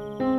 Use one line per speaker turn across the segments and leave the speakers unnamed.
Thank you.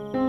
you